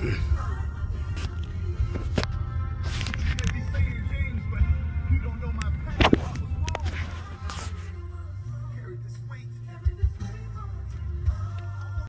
Mm.